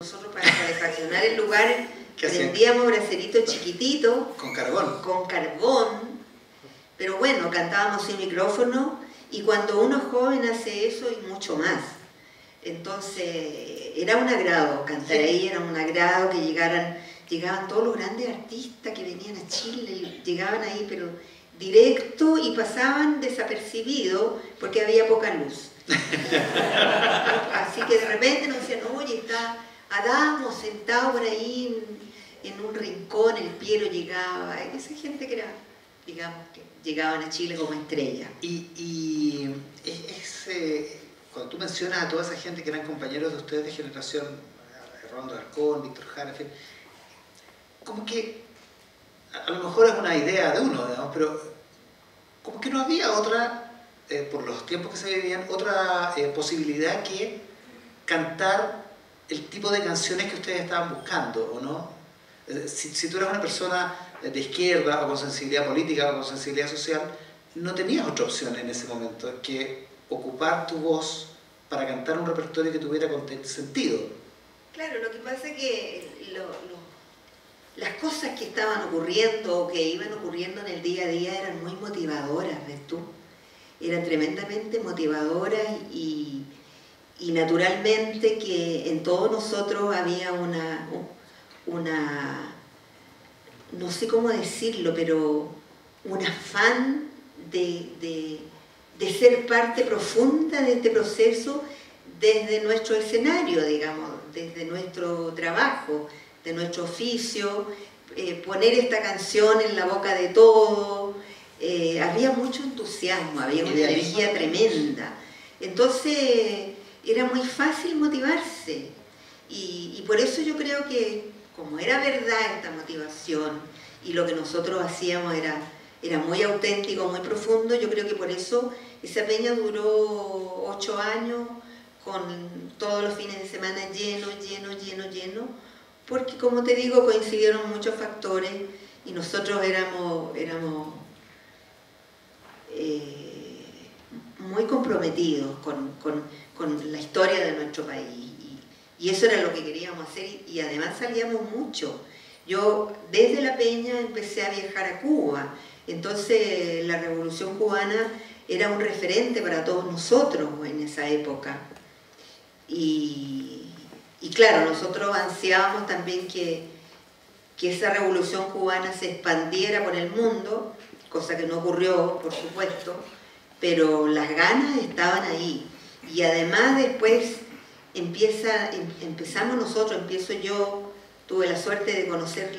Nosotros para calefaccionar el lugar prendíamos braceritos chiquititos. Con carbón. Con carbón. Pero bueno, cantábamos sin micrófono y cuando uno es joven hace eso y mucho más. Entonces era un agrado cantar ahí, era un agrado que llegaran, llegaban todos los grandes artistas que venían a Chile, llegaban ahí pero directo y pasaban desapercibidos porque había poca luz. Así que de repente nos decían, oye, está Adamo sentado por ahí en, un rincón, el pielo llegaba, esa gente que era, digamos, que llegaban a Chile como estrella. Y, cuando tú mencionas a toda esa gente que eran compañeros de ustedes de generación, Rondo Arcón, Víctor Jara, como que a lo mejor es una idea de uno, digamos, pero como que no había otra, eh, por los tiempos que se vivían, otra eh, posibilidad que cantar el tipo de canciones que ustedes estaban buscando, ¿o no? Si, si, tú eras una persona de izquierda o con sensibilidad política o con sensibilidad social, no tenías otra opción en ese momento que ocupar tu voz para cantar un repertorio que tuviera sentido. Claro, lo que pasa es que las cosas que estaban ocurriendo o que iban ocurriendo en el día a día eran muy motivadoras, ¿ves tú? Eran tremendamente motivadoras y, y naturalmente que en todos nosotros había una, una, no sé cómo decirlo, pero un afán de, ser parte profunda de este proceso desde nuestro escenario, digamos, desde nuestro trabajo, de nuestro oficio, eh, poner esta canción en la boca de todo, eh, había mucho entusiasmo, había una energía tremenda. Entonces, era muy fácil motivarse. Y, por eso yo creo que, como era verdad esta motivación y lo que nosotros hacíamos era, era muy auténtico, muy profundo, yo creo que por eso esa peña duró ocho años con todos los fines de semana lleno, lleno, lleno, lleno, porque como te digo, coincidieron muchos factores y nosotros éramos, éramos eh, muy comprometidos con, con la historia de nuestro país. Y, eso era lo que queríamos hacer y, además salíamos mucho. Yo desde La Peña empecé a viajar a Cuba, entonces la revolución cubana era un referente para todos nosotros en esa época. Y, claro, nosotros ansiábamos también que, que esa revolución cubana se expandiera por el mundo, cosa que no ocurrió, por supuesto, pero las ganas estaban ahí. Y además después empieza, em, empezamos nosotros, empiezo yo, tuve la suerte de conocer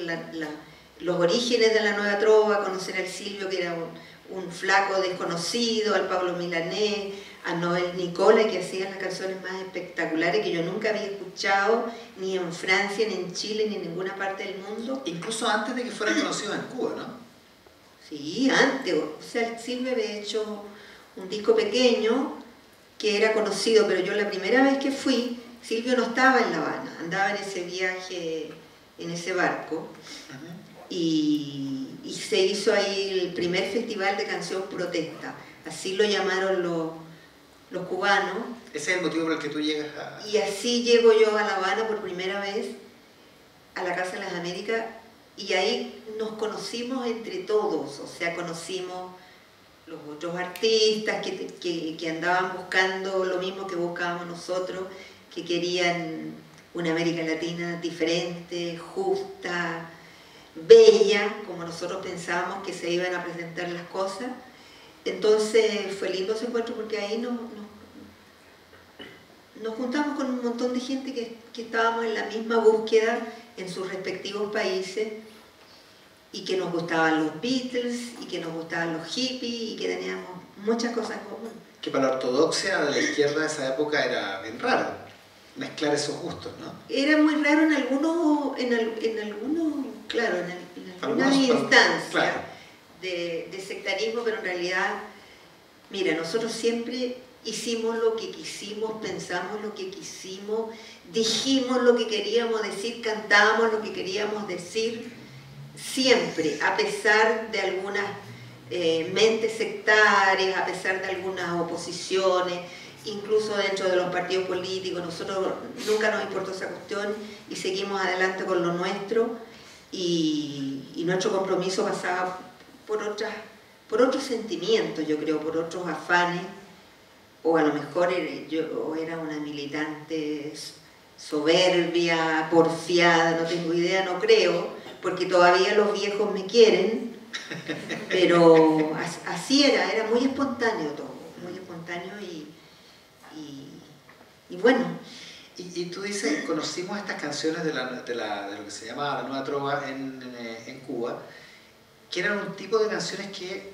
los orígenes de la nueva trova, conocer al Silvio que era un, flaco desconocido, al Pablo Milanés, a Noel Nicola que hacían las canciones más espectaculares que yo nunca había escuchado ni en Francia, ni en Chile, ni en ninguna parte del mundo. Incluso antes de que fueran conocidos en Cuba, ¿no? Sí, antes. O sea, Silvio había hecho un disco pequeño que era conocido, pero yo la primera vez que fui, Silvio no estaba en La Habana, andaba en ese viaje, en ese barco, y, se hizo ahí el primer festival de canción protesta, así lo llamaron los, los cubanos. Ese es el motivo por el que tú llegas a... Y así llego yo a La Habana por primera vez, a la Casa de las Américas, y ahí nos conocimos entre todos, o sea, conocimos los otros artistas que, andaban buscando lo mismo que buscábamos nosotros, que querían una América Latina diferente, justa, bella, como nosotros pensábamos que se iban a presentar las cosas. Entonces fue lindo ese encuentro porque ahí nos, nos, juntamos con un montón de gente que, que estábamos en la misma búsqueda en sus respectivos países y que nos gustaban los Beatles y que nos gustaban los hippies y que teníamos muchas cosas en común. Que para la ortodoxia de la izquierda de esa época era bien raro mezclar esos gustos, ¿no? Era muy raro en algunos, en, en algunos claro, en, algunas instancias de, de sectarismo, pero en realidad, mira, nosotros siempre hicimos lo que quisimos, pensamos lo que quisimos, dijimos lo que queríamos decir, cantábamos lo que queríamos decir siempre, a pesar de algunas eh, mentes sectarias, a pesar de algunas oposiciones, incluso dentro de los partidos políticos, nosotros nunca nos importó esa cuestión y seguimos adelante con lo nuestro y, y nuestro compromiso pasaba por, otras, por otros sentimientos, yo creo, por otros afanes, o a lo mejor yo era una militante soberbia, porfiada, no tengo idea, no creo, porque todavía los viejos me quieren, pero así era, era muy espontáneo todo, muy espontáneo y, y, bueno. Y, tú dices, conocimos estas canciones de, la, de, la, de, lo que se llama la nueva trova en, en, Cuba, que eran un tipo de canciones que,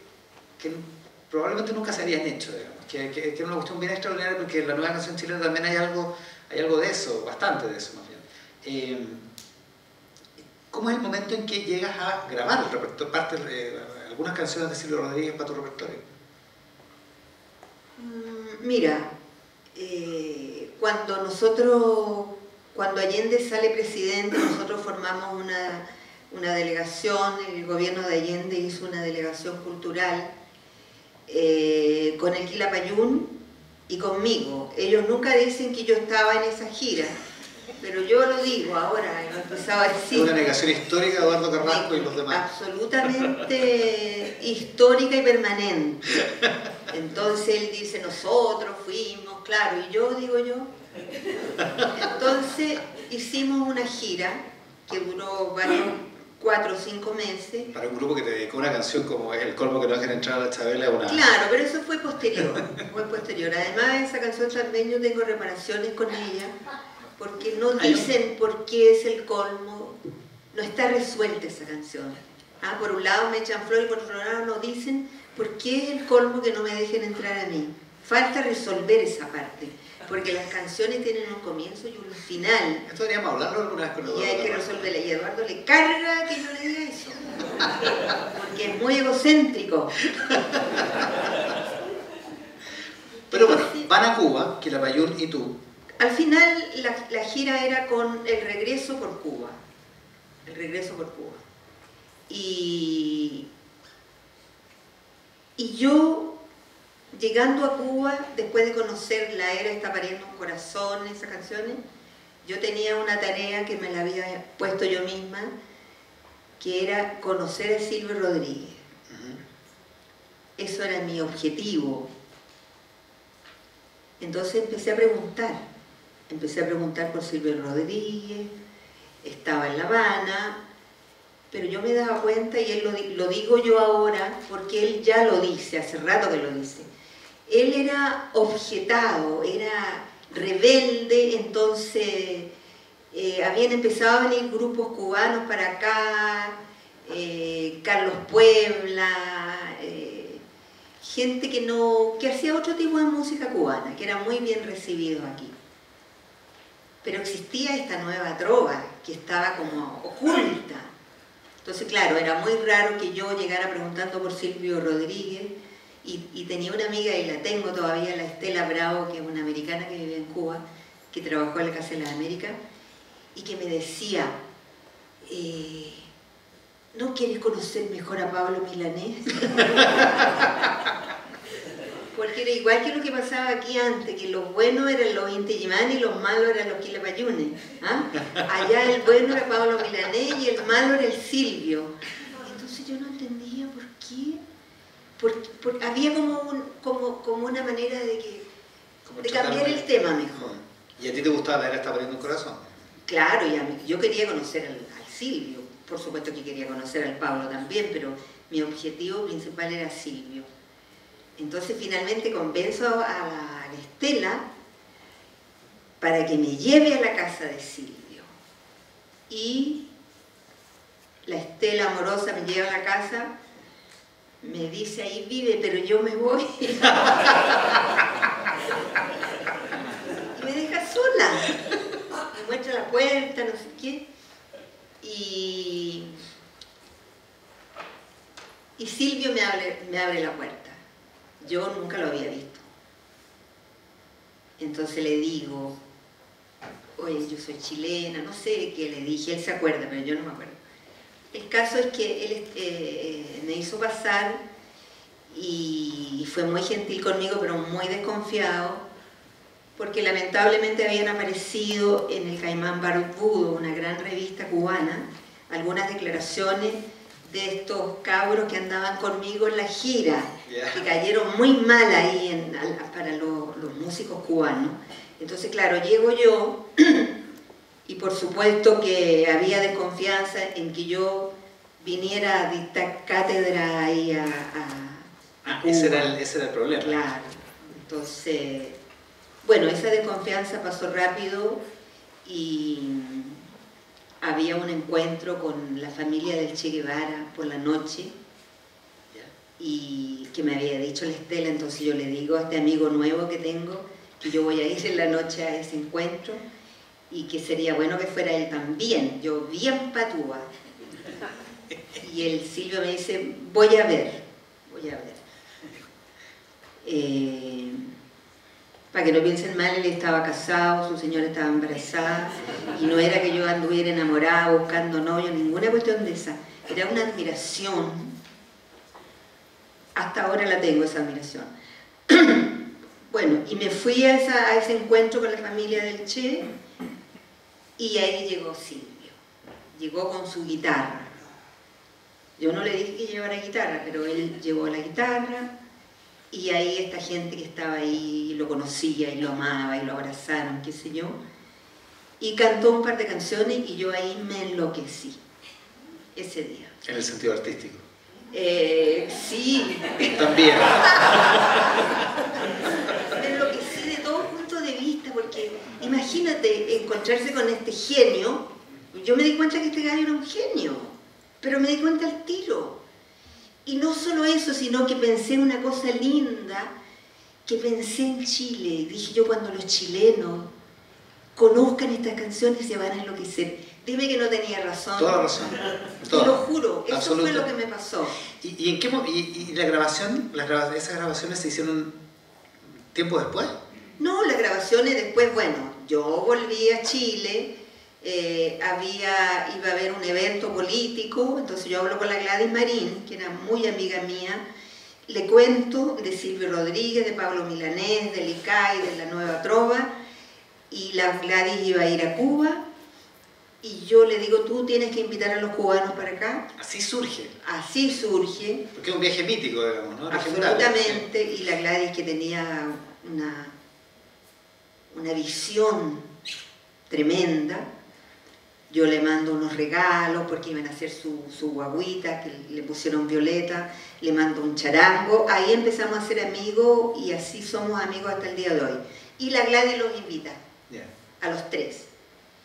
que probablemente nunca se habían hecho, digamos, que, que, que, era una cuestión bien extraordinaria porque en la nueva canción chilena también hay algo hay algo de eso, bastante de eso más bien. Eh, ¿Cómo es el momento en que llegas a grabar el repertorio, parte, eh, algunas canciones de Silvio Rodríguez para tu repertorio? Mm, mira, eh, cuando nosotros, cuando Allende sale presidente, nosotros formamos una, una delegación, el gobierno de Allende hizo una delegación cultural con el Quilapayún y conmigo. Ellos nunca dicen que yo estaba en esa gira, pero yo lo digo ahora, lo empezaba a decir. Una negación histórica de Eduardo Carrasco y los demás. Absolutamente histórica y permanente. Entonces él dice, nosotros fuimos, claro, y yo digo yo. Entonces hicimos una gira que duró varios cuatro o cinco meses. Para un grupo que te dedicó una canción como es El colmo que no dejen entrar a la Chabela, una... Claro, pero eso fue posterior, fue posterior. Además, esa canción también yo tengo reparaciones con ella, porque no dicen por qué es el colmo, no está resuelta esa canción. Ah, por un lado me echan flor y por otro lado no dicen por qué es el colmo que no me dejen entrar a mí. Falta resolver esa parte porque las canciones tienen un comienzo y un final. Esto deberíamos hablarlo alguna vez con Eduardo. Y hay que resolverla. Y Eduardo le carga que yo le diga eso. Porque es muy egocéntrico. Pero bueno, van a Cuba, que la Bayún y tú. Al final la, la gira era con el regreso por Cuba. El regreso por Cuba. Y, y yo llegando a Cuba, después de conocer La Era está pariendo un corazón, esas canciones, yo tenía una tarea que me la había puesto yo misma, que era conocer a Silvio Rodríguez. Eso era mi objetivo. Entonces empecé a preguntar, empecé a preguntar por Silvio Rodríguez, estaba en La Habana, pero yo me daba cuenta, y él lo, lo digo yo ahora, porque él ya lo dice, hace rato que lo dice, él era objetado, era rebelde, entonces eh, habían empezado a venir grupos cubanos para acá, eh, Carlos Puebla, eh, gente que, no, que hacía otro tipo de música cubana, que era muy bien recibido aquí. Pero existía esta nueva trova que estaba como oculta. Entonces, claro, era muy raro que yo llegara preguntando por Silvio Rodríguez, y, tenía una amiga, y la tengo todavía, la Estela Bravo, que es una americana que vive en Cuba, que trabajó en la Casa de las Américas, y que me decía, eh, ¿no quieres conocer mejor a Pablo Milanés? Porque era igual que lo que pasaba aquí antes, que los buenos eran los Inti y los malos eran los Quilapayunes. ¿ah? Allá el bueno era Pablo Milanés y el malo era el Silvio. Entonces yo no entendía por qué porque, había como, como, como, una manera de, que, de cambiar el tema mejor. ¿Y a ti te gustaba ver esta poniendo un corazón? Claro, y yo quería conocer al, Silvio, por supuesto que quería conocer al Pablo también, pero mi objetivo principal era Silvio. Entonces finalmente convenzo a la, Estela para que me lleve a la casa de Silvio. Y la Estela amorosa me lleva a la casa me dice ahí vive, pero yo me voy. y me deja sola. Me muestra la puerta, no sé qué. Y, y Silvio me abre, me abre la puerta. Yo nunca lo había visto. Entonces le digo, oye, yo soy chilena, no sé qué le dije, él se acuerda, pero yo no me acuerdo. El caso es que él eh, me hizo pasar y fue muy gentil conmigo, pero muy desconfiado. porque lamentablemente habían aparecido en el Caimán Barbudo, una gran revista cubana, algunas declaraciones de estos cabros que andaban conmigo en la gira, que cayeron muy mal ahí para los, los músicos cubanos. Entonces, claro, llego yo y por supuesto que había desconfianza en que yo viniera a dictar cátedra ahí a, ah, Ese, era el, ese era el problema. Claro. Entonces, bueno, esa desconfianza pasó rápido y había un encuentro con la familia del Che Guevara por la noche y que me había dicho la Estela, entonces yo le digo a este amigo nuevo que tengo que yo voy a ir en la noche a ese encuentro y que sería bueno que fuera él también, yo bien patúa. Y el Silvio me dice, voy a ver, voy a ver. Eh, para que no piensen mal, él estaba casado, su señora estaba embarazada, y no era que yo anduviera enamorada, buscando novio, ninguna cuestión de esa. Era una admiración, hasta ahora la tengo esa admiración. bueno, y me fui a, ese encuentro con la familia del Che, y ahí llegó Silvio, llegó con su guitarra. Yo no le dije que llevara guitarra, pero él llevó la guitarra, y ahí esta gente que estaba ahí lo conocía y lo amaba y lo abrazaron, qué sé yo. Y cantó un par de canciones y yo ahí me enloquecí ese día. En el sentido artístico. Eh, sí. También. me enloquecí de todo punto de vista porque imagínate encontrarse con este genio. Yo me di cuenta que este gallo era un genio, pero me di cuenta al tiro y no solo eso, sino que pensé en una cosa linda, que pensé en Chile. Dije yo, cuando los chilenos conozcan estas canciones se van a enloquecer. Dime que no tenía razón. Toda razón. Te lo juro, eso fue lo que me pasó. ¿Y, en qué y, y, la grabación, esas grabaciones se hicieron tiempo después? No, las grabaciones después, bueno, yo volví a Chile, eh, había, iba a haber un evento político, entonces yo hablo con la Gladys Marín, que era muy amiga mía, le cuento de Silvio Rodríguez, de Pablo Milanés, de Licay, de la Nueva Trova, y la Gladys iba a ir a Cuba, y yo le digo, tú tienes que invitar a los cubanos para acá. Así surge. Así surge. Porque es un viaje mítico, digamos, ¿no? Absolutamente, y la Gladys que tenía una, una visión tremenda, yo le mando unos regalos porque iban a hacer su, su guaguita, que le pusieron violeta, le mando un charango, ahí empezamos a ser amigos y así somos amigos hasta el día de hoy. Y la Gladys los invita, a los tres.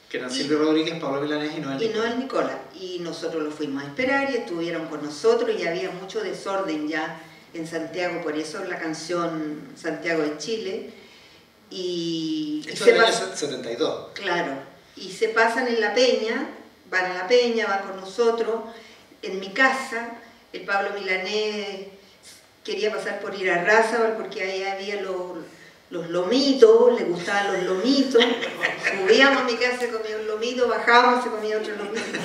Que eran Silvio Rodríguez, Pablo Milanés y Noel Y Noel Nicola. Y nosotros los fuimos a esperar y estuvieron con nosotros y había mucho desorden ya en Santiago, por eso la canción Santiago de Chile. Y, Esto el año 72. Claro, y se pasan en la peña, van a la peña, van con nosotros. En mi casa, el Pablo Milanés quería pasar por ir a Raza porque ahí había los, lomitos, le gustaban los lomitos. Subíamos a mi casa, se comía un lomito, bajábamos, se comía otro lomito.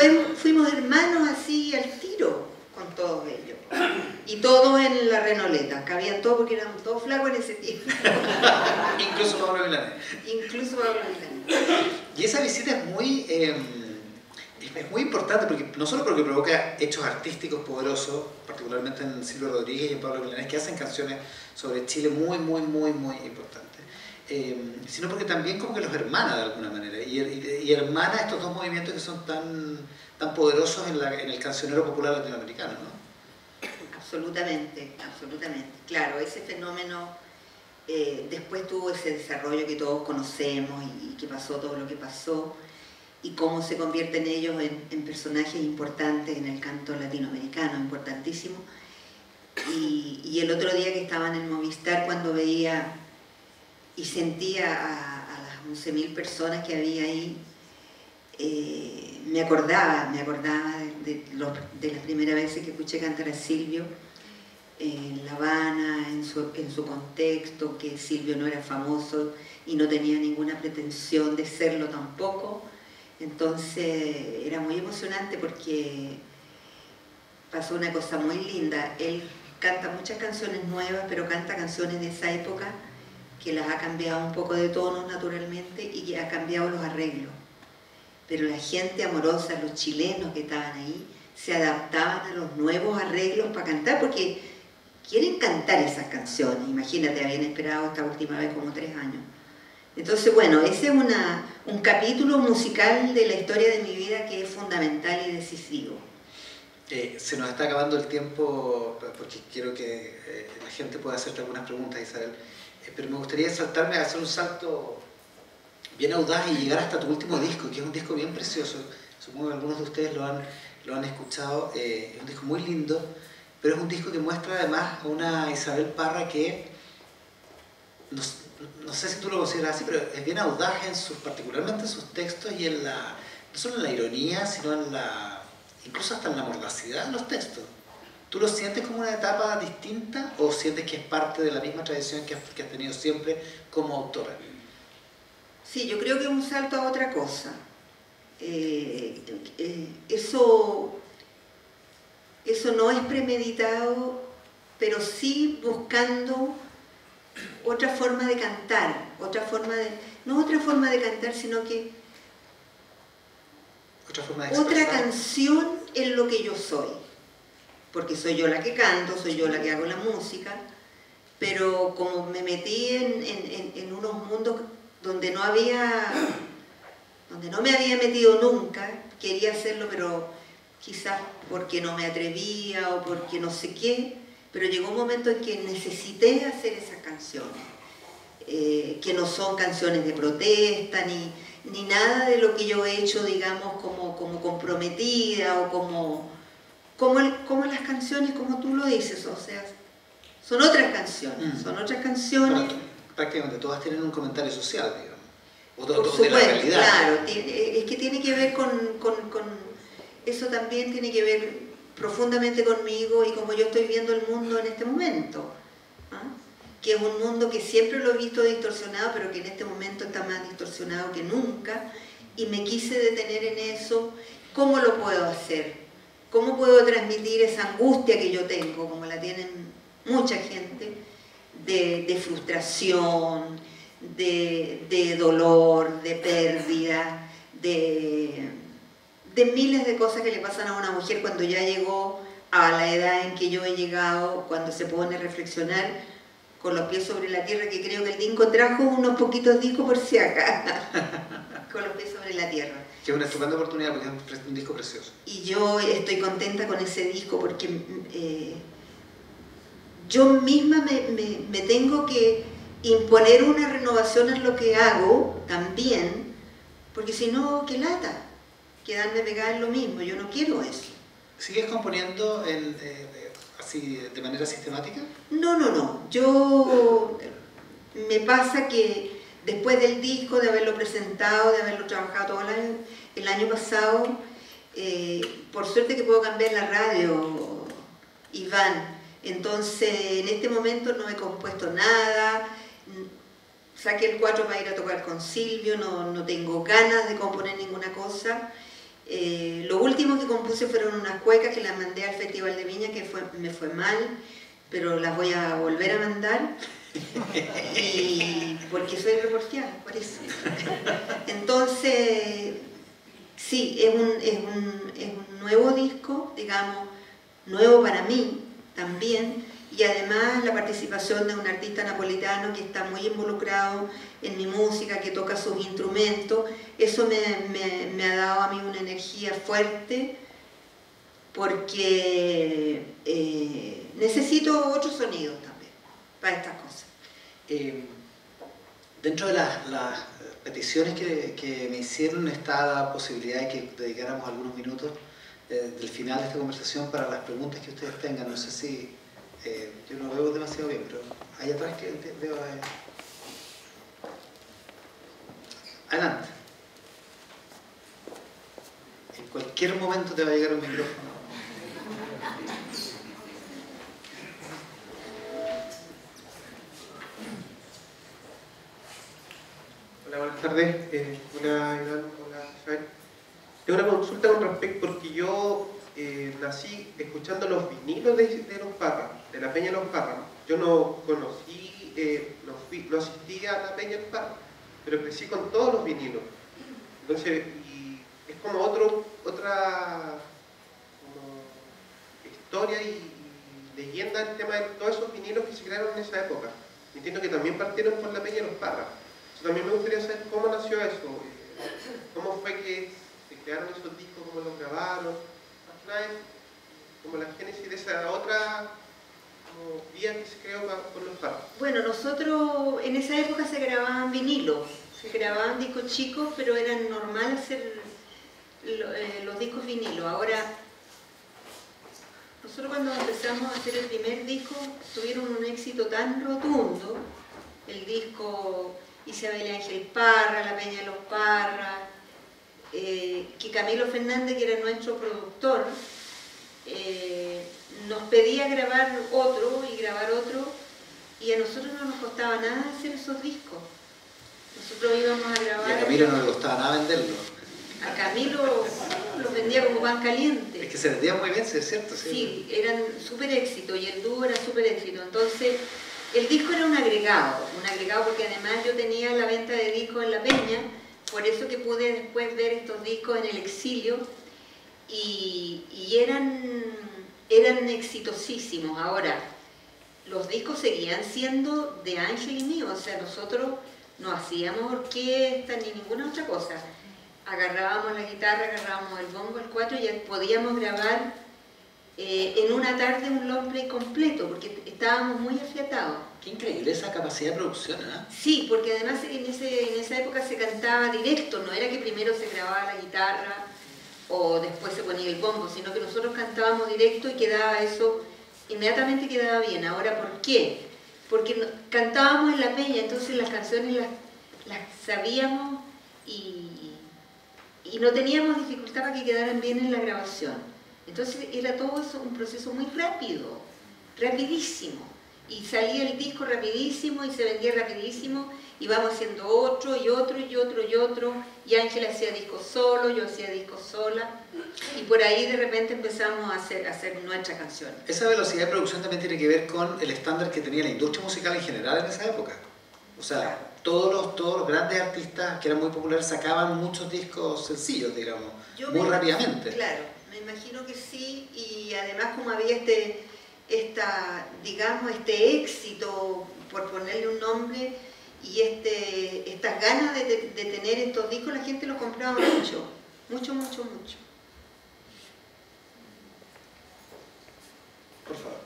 Y, fuimos hermanos así al tiro todos ellos. Y todos en la renoleta, cabían todos porque éramos todos flacos en ese tiempo. Incluso Pablo Milanés. Incluso Pablo Milanés. Y esa visita es muy, em, es muy importante, porque no solo porque provoca hechos artísticos poderosos, particularmente en Silvio Rodríguez y en Pablo Milanés, que hacen canciones sobre Chile muy, muy, muy, muy importantes, em, sino porque también como que los hermana de alguna manera, y, y, hermana estos dos movimientos que son tan, tan poderosos en, la, en el cancionero popular latinoamericano, ¿no? Absolutamente, absolutamente. Claro, ese fenómeno eh, después tuvo ese desarrollo que todos conocemos y, que pasó todo lo que pasó y cómo se convierten ellos en, personajes importantes en el canto latinoamericano, importantísimo. Y, el otro día que estaba en el Movistar, cuando veía y sentía a, las 11.000 personas que había ahí, eh, me acordaba, me acordaba de, las primeras veces que escuché cantar a Silvio en La Habana, en su, en su contexto, que Silvio no era famoso y no tenía ninguna pretensión de serlo tampoco. Entonces era muy emocionante porque pasó una cosa muy linda. Él canta muchas canciones nuevas, pero canta canciones de esa época que las ha cambiado un poco de tono naturalmente y que ha cambiado los arreglos. Pero la gente amorosa, los chilenos que estaban ahí, se adaptaban a los nuevos arreglos para cantar porque quieren cantar esas canciones. Imagínate, habían esperado esta última vez como tres años. Entonces, bueno, ese es una, un capítulo musical de la historia de mi vida que es fundamental y decisivo. Eh, se nos está acabando el tiempo porque quiero que eh, la gente pueda hacerte algunas preguntas, Isabel. Eh, pero me gustaría saltarme hacer un salto bien audaz y llegar hasta tu último disco, que es un disco bien precioso. Supongo que algunos de ustedes lo han, lo han escuchado. es un disco muy lindo, pero es un disco que muestra además a una Isabel Parra que, no, no, sé si tú lo consideras así, pero es bien audaz en sus, particularmente en sus textos y en la, no solo en la ironía, sino en la incluso hasta en la mordacidad de los textos. ¿Tú lo sientes como una etapa distinta o sientes que es parte de la misma tradición que has, tenido siempre como autora? Sí, yo creo que es un salto a otra cosa. Eh, eh, eso, eso no es premeditado, pero sí buscando otra forma de cantar, otra forma de, no otra forma de cantar, sino que otra, canción en lo que yo soy. Porque soy yo la que canto, soy yo la que hago la música, pero como me metí en, unos mundos donde no había, donde no me había metido nunca, quería hacerlo, pero quizás porque no me atrevía o porque no sé qué, pero llegó un momento en que necesité hacer esas canciones, eh, que no son canciones de protesta ni ni nada de lo que yo he hecho, digamos, como, como comprometida o como, como, como las canciones, como tú lo dices, o sea, son otras canciones, mm. son otras canciones. Prácticamente todas tienen un comentario social, digamos, o de, Por supuesto, la realidad. Claro, es que tiene que ver con, con, con, eso también tiene que ver profundamente conmigo y como yo estoy viendo el mundo en este momento que es un mundo que siempre lo he visto distorsionado, pero que en este momento está más distorsionado que nunca, y me quise detener en eso, ¿cómo lo puedo hacer? ¿Cómo puedo transmitir esa angustia que yo tengo, como la tienen mucha gente, de, frustración, de, dolor, de pérdida, de, de miles de cosas que le pasan a una mujer cuando ya llegó a la edad en que yo he llegado, cuando se pone a reflexionar con los pies sobre la tierra, que creo que el Dinco trajo unos poquitos discos por si acá, con los pies sobre la tierra. Que es una estupenda oportunidad porque es un disco precioso. Y yo estoy contenta con ese disco porque eh, yo misma me, tengo que imponer una renovación en lo que hago también, porque si no, qué lata, quedarme pegada en lo mismo, yo no quiero eso. ¿Sigues componiendo el, de manera sistemática? No, no, no. Yo me pasa que después del disco, de haberlo presentado, de haberlo trabajado todo el año, el año pasado, eh, por suerte que puedo cambiar la radio, Iván. Entonces, en este momento no he compuesto nada. Saqué el 4 para ir a tocar con Silvio, no, no tengo ganas de componer ninguna cosa. Eh, lo último que compuse fueron unas cuecas que las mandé al Festival de Viña, que me fue mal, pero las voy a volver a mandar. porque soy reporteada, por eso. Entonces, sí, es un, es un nuevo disco, digamos, nuevo para mí también, y además la participación de un artista napolitano que está muy involucrado en mi música, que toca sus instrumentos, eso me, ha dado a mí una energía fuerte porque eh, necesito otros sonidos también para estas cosas. Eh, dentro de las, peticiones que, me hicieron está la posibilidad de que dedicáramos algunos minutos eh, del final de esta conversación para las preguntas que ustedes tengan. No sé si eh, yo no veo demasiado bien, pero ahí atrás que veo... Eh. Adelante. En cualquier momento te va a llegar un micrófono. Hola, buenas tardes. Eh, hola. Tengo una consulta con respecto, porque yo eh, nací escuchando los vinilos de, los papas, de la Peña de los Papas. Yo no conocí eh, no, fui, no asistí a la Peña del Parque, pero crecí con todos los vinilos. Entonces, y es como otro, otra historia y, leyenda el tema de todos esos vinilos que se crearon en esa época. Entiendo que también partieron por la Peña de los Parras. también me gustaría saber cómo nació eso, eh, cómo fue que crearon esos discos, cómo los grabaron, como la génesis de esa otra vía que se creó con los Parras. Bueno, nosotros en esa época se grababan vinilos, se grababan discos chicos, pero era normal hacer eh, los discos vinilos. Ahora nosotros cuando empezamos a hacer el primer disco tuvieron un éxito tan rotundo, el disco Isabel Ángel Parra, La Peña de los Parra, eh, que Camilo Fernández, que era nuestro productor, eh, nos pedía grabar otro y grabar otro, y a nosotros no nos costaba nada hacer esos discos. Nosotros íbamos a grabar... Y a Camilo no le costaba nada venderlo. A Camilo los vendía como pan caliente. Es que se vendía muy bien, es cierto. Sí, sí eran súper éxito y el dúo era súper éxito. Entonces, el disco era un agregado, un agregado porque además yo tenía la venta de discos en La Peña, por eso que pude después ver estos discos en el exilio y, eran, eran exitosísimos. Ahora, los discos seguían siendo de Ángel y mío, o sea, nosotros no hacíamos orquesta ni ninguna otra cosa agarrábamos la guitarra, agarrábamos el bombo, el cuatro y podíamos grabar eh, en una tarde un long completo, porque estábamos muy afiatados. Qué increíble esa capacidad de producción, ¿eh? Sí, porque además en, ese, en esa época se cantaba directo, no era que primero se grababa la guitarra o después se ponía el bombo, sino que nosotros cantábamos directo y quedaba eso, inmediatamente quedaba bien. Ahora, ¿por qué? Porque cantábamos en la peña, entonces las canciones las, las sabíamos y, y no teníamos dificultad para que quedaran bien en la grabación. Entonces era todo eso un proceso muy rápido, rapidísimo. Y salía el disco rapidísimo y se vendía rapidísimo y vamos haciendo otro y otro y otro y otro. Y Ángel hacía disco solo, yo hacía disco sola. Y por ahí de repente empezamos a hacer, a hacer nuestra canción. Esa velocidad de producción también tiene que ver con el estándar que tenía la industria musical en general en esa época. O sea, todos los, todos los grandes artistas que eran muy populares sacaban muchos discos sencillos, digamos, muy rápidamente. Claro, me imagino que sí, y además como había este, esta, digamos, este éxito, por ponerle un nombre, y este, estas ganas de, de tener estos discos, la gente los compraba mucho, mucho, mucho, mucho. Por favor.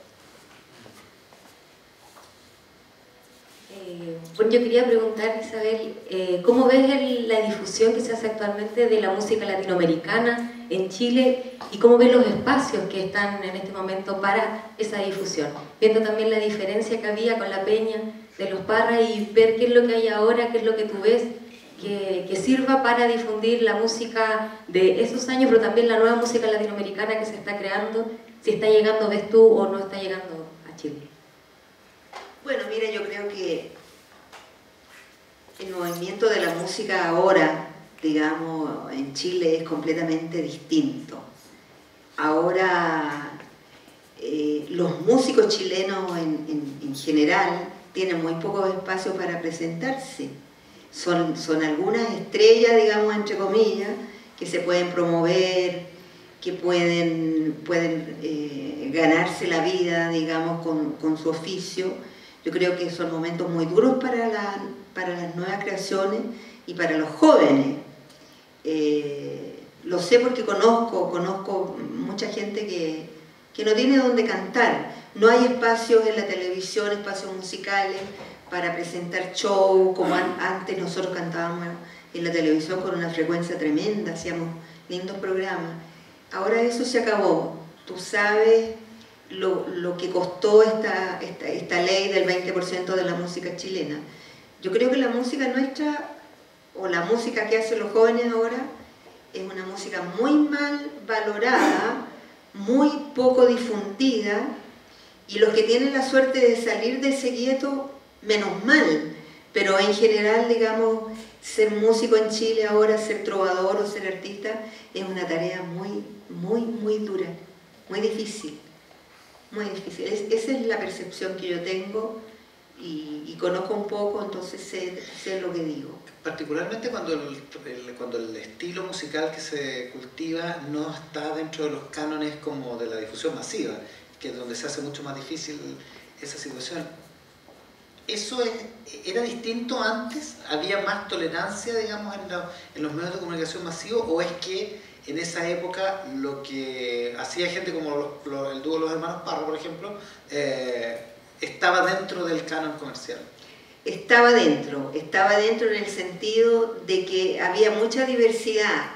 Eh, bueno, yo quería preguntar, Isabel, eh, ¿cómo ves la difusión que se hace actualmente de la música latinoamericana en Chile y cómo ves los espacios que están en este momento para esa difusión? Viendo también la diferencia que había con la peña de los Parras y ver qué es lo que hay ahora, qué es lo que tú ves que, que, sirva para difundir la música de esos años, pero también la nueva música latinoamericana que se está creando, si está llegando, ves tú, o no está llegando a Chile. Bueno, mira, yo creo que el movimiento de la música ahora, digamos, en Chile es completamente distinto. Ahora eh, los músicos chilenos en, general tienen muy pocos espacios para presentarse. Son, son algunas estrellas, digamos, entre comillas, que se pueden promover, que pueden, pueden eh, ganarse la vida, digamos, con, con su oficio yo creo que son momentos muy duros para, para las nuevas creaciones y para los jóvenes. Eh, lo sé porque conozco, conozco mucha gente que, que no tiene dónde cantar. No hay espacios en la televisión, espacios musicales para presentar show, como antes nosotros cantábamos en la televisión con una frecuencia tremenda, hacíamos lindos programas. Ahora eso se acabó. Tú sabes lo, que costó esta, esta, ley del 20% de la música chilena. Yo creo que la música nuestra, o la música que hacen los jóvenes ahora, es una música muy mal valorada, muy poco difundida, y los que tienen la suerte de salir de ese gueto, menos mal, pero en general, digamos, ser músico en Chile ahora, ser trovador o ser artista, es una tarea muy, muy, muy dura, muy difícil muy difícil. esa es la percepción que yo tengo y, conozco un poco, entonces sé, sé, lo que digo. Particularmente cuando el, cuando el estilo musical que se cultiva no está dentro de los cánones como de la difusión masiva, que es donde se hace mucho más difícil esa situación. ¿Eso era distinto antes? ¿Había más tolerancia, digamos, en, en los medios de comunicación masivos? ¿O es que en esa época lo que hacía gente como el dúo los hermanos Parro, por ejemplo, eh, estaba dentro del canon comercial. Estaba dentro, estaba dentro en el sentido de que había mucha diversidad,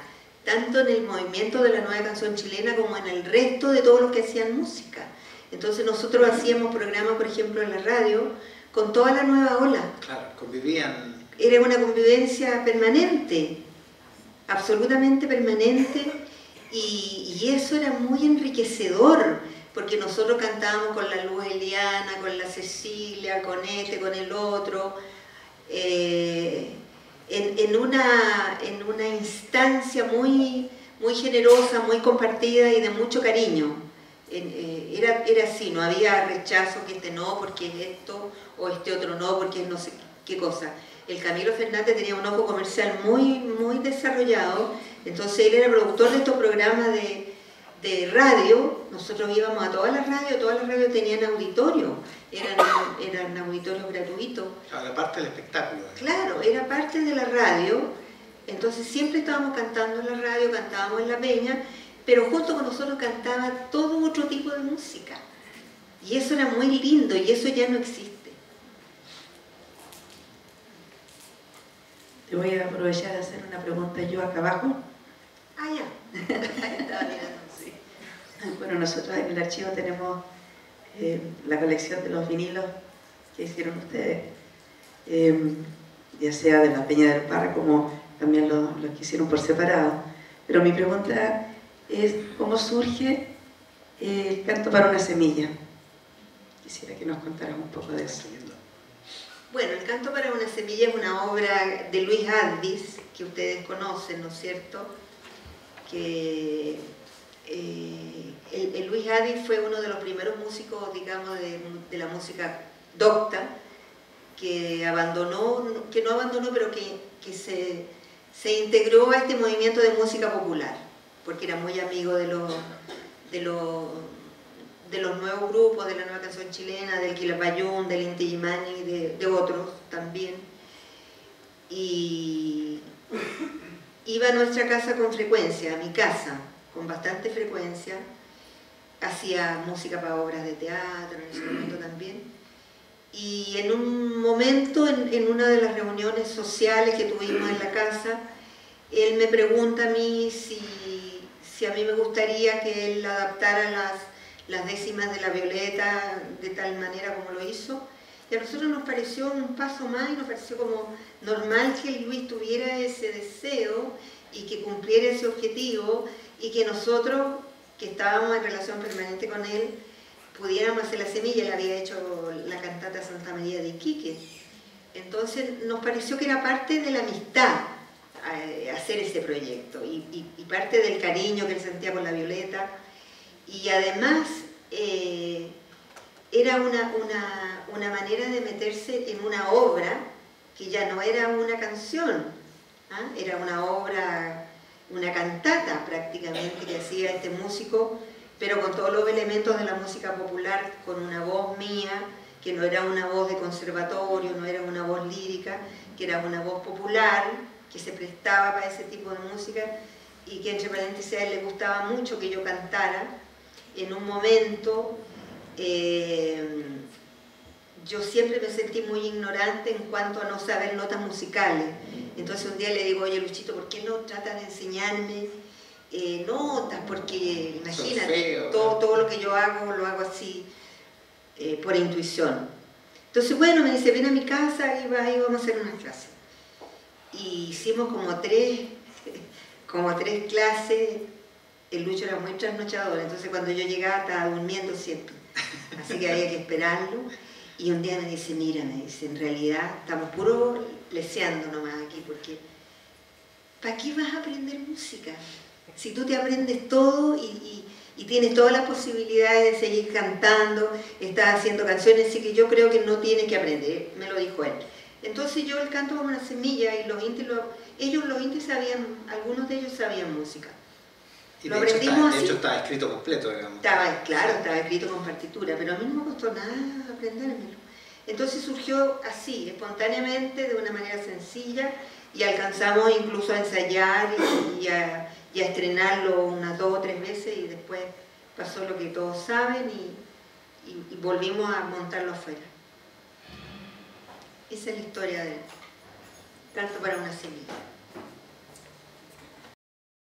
tanto en el movimiento de la nueva canción chilena como en el resto de todos los que hacían música. Entonces nosotros hacíamos programas, por ejemplo, en la radio, con toda la nueva ola. Claro, convivían. Era una convivencia permanente, absolutamente permanente, y, y eso era muy enriquecedor porque nosotros cantábamos con la Luz Eliana, con la Cecilia, con este, con el otro, eh, en, una, en una instancia muy, muy generosa, muy compartida y de mucho cariño. Eh, era, era así, no había rechazo que este no porque es esto o este otro no porque es no sé qué cosa. El Camilo Fernández tenía un ojo comercial muy, muy desarrollado, entonces él era productor de estos programas de, de radio, nosotros íbamos a todas las radios, todas las radios tenían auditorio, eran, eran auditorios gratuitos. la parte del espectáculo. Claro, era parte de la radio, entonces siempre estábamos cantando en la radio, cantábamos en la peña, pero junto con nosotros cantaba todo otro tipo de música. Y eso era muy lindo y eso ya no existe. Te voy a aprovechar de hacer una pregunta yo acá abajo. Ah, ya. Bueno, nosotros en el archivo tenemos eh, la colección de los vinilos que hicieron ustedes, eh, ya sea de la Peña del Par como también los, que hicieron por separado. Pero mi pregunta es, ¿cómo surge el canto para una semilla? Quisiera que nos contaras un poco de eso. Bueno, el canto para una semilla es una obra de Luis Advis, que ustedes conocen, ¿no es cierto? Que eh, el, Luis Adi fue uno de los primeros músicos, digamos, de, la música docta, que abandonó, que no abandonó, pero que, se, integró a este movimiento de música popular, porque era muy amigo de los, de los, de los nuevos grupos, de la nueva canción chilena, del Quilapayún, del Inti Gimani, de, de otros también. Y iba a nuestra casa con frecuencia, a mi casa, con bastante frecuencia, hacía música para obras de teatro en ese momento también. Y en un momento, en, una de las reuniones sociales que tuvimos en la casa, él me pregunta a mí si, si a mí me gustaría que él adaptara las, las décimas de la violeta de tal manera como lo hizo. Y a nosotros nos pareció un paso más y nos pareció como normal que Luis tuviera ese deseo y que cumpliera ese objetivo y que nosotros, que estábamos en relación permanente con él, pudiéramos hacer la semilla, él había hecho la cantata Santa María de Iquique. Entonces nos pareció que era parte de la amistad eh, hacer ese proyecto y, parte del cariño que él sentía por la Violeta y además eh, era una, una, manera de meterse en una obra que ya no era una canción, ¿ah? era una obra una cantata prácticamente que hacía este músico, pero con todos los elementos de la música popular, con una voz mía, que no era una voz de conservatorio, no era una voz lírica, que era una voz popular, que se prestaba para ese tipo de música y que entre paréntesis a él le gustaba mucho que yo cantara. En un momento eh, yo siempre me sentí muy ignorante en cuanto a no saber notas musicales. Entonces un día le digo, oye Luchito, ¿por qué no trata de enseñarme eh, notas? Porque imagínate, todo, todo lo que yo hago lo hago así, eh, por intuición. Entonces bueno, me dice, ven a mi casa y, va, y vamos a hacer una clase. Y hicimos como tres, como tres clases. El Lucho era muy trasnochador, entonces cuando yo llegaba estaba durmiendo siempre. Así que había que esperarlo. Y un día me dice, mira, me dice, en realidad estamos puro leseando nomás aquí, porque ¿para qué vas a aprender música? Si tú te aprendes todo y, tienes todas las posibilidades de seguir cantando, estás haciendo canciones, así que yo creo que no tienes que aprender, me lo dijo él. Entonces yo el canto como una semilla y los intis, ellos los intis sabían, algunos de ellos sabían música. Y Lo de hecho, aprendimos de así. hecho está escrito completo, digamos. Estaba, claro, estaba escrito con partitura, pero a mí no me costó nada aprendérmelo. Entonces surgió así, espontáneamente, de una manera sencilla, y alcanzamos incluso a ensayar y, y a, y a estrenarlo unas dos o tres veces, y después pasó lo que todos saben, y volvimos a montarlo afuera. Esa es la historia del canto para una semilla.